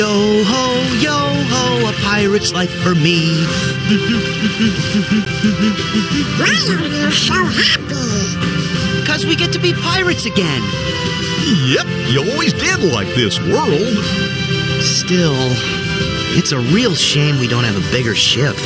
Yo ho, yo ho, a pirate's life for me. Why are you so happy? Cause we get to be pirates again. Yep, you always did like this world. Still, it's a real shame we don't have a bigger ship.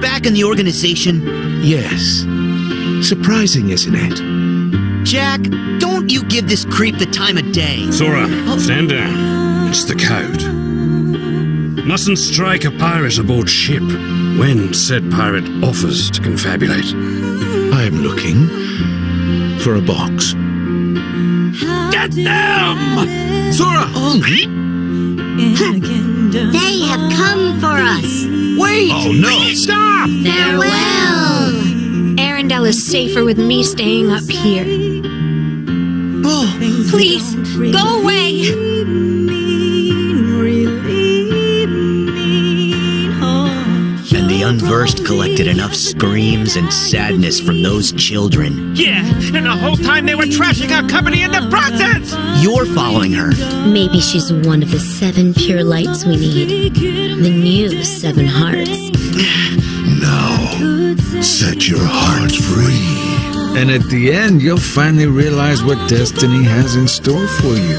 Back in the organization? Yes. Surprising, isn't it? Jack, don't you give this creep the time of day. Sora, stand down. It's the code. Mustn't strike a pirate aboard ship when said pirate offers to confabulate. I'm looking for a box. Get them! Sora! They have come for us. Wait! Oh no! Stop! Farewell. Arendelle is safer with me staying up here. Oh, Please, go away! Unversed collected enough screams and sadness from those children. Yeah, and the whole time they were trashing our company in the process! You're following her. Maybe she's one of the seven pure lights we need. The new seven hearts. Now, set your heart free. And at the end, you'll finally realize what destiny has in store for you.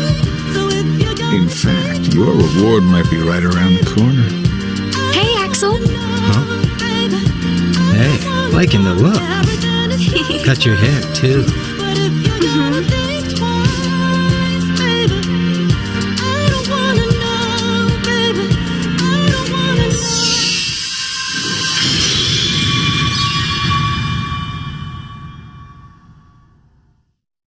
In fact, your reward might be right around the corner. Hey, Axel! Hey, liking the look. Cut your hair, too.